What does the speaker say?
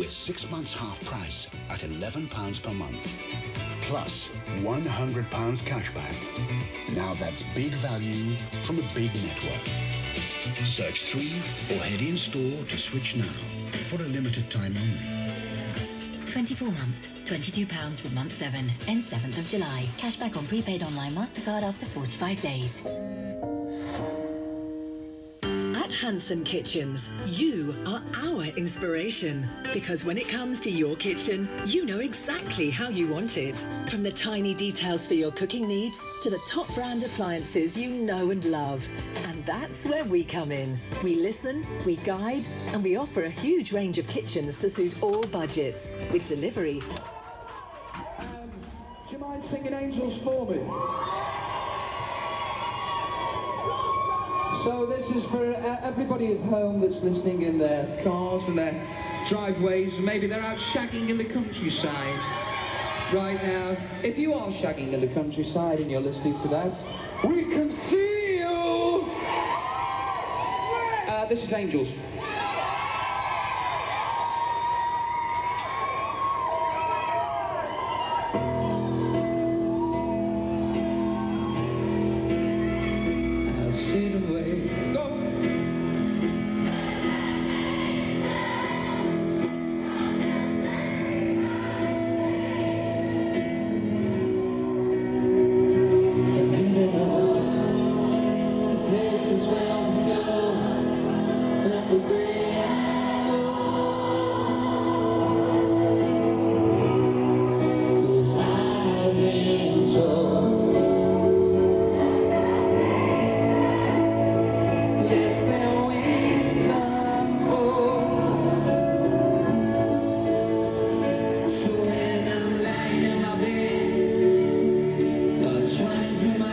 with six months half price at £11 per month. Plus £100 cashback. Now that's big value from a big network. Search 3 or head in store to switch now for a limited time only. 24 months, £22 from month 7, ends 7th of July. Cashback on prepaid online MasterCard after 45 days. At Hanson Kitchens, you are our inspiration. Because when it comes to your kitchen, you know exactly how you want it. From the tiny details for your cooking needs to the top brand appliances you know and love. And that's where we come in. We listen, we guide, and we offer a huge range of kitchens to suit all budgets. With delivery. Um, do you mind singing Angels for me? So this is for uh, everybody at home that's listening in their cars and their driveways, maybe they're out shagging in the countryside right now. If you are shagging in the countryside and you're listening to that, we can see you! Uh, this is Angels.